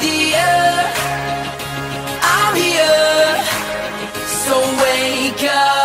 dear. I'm here, so wake up.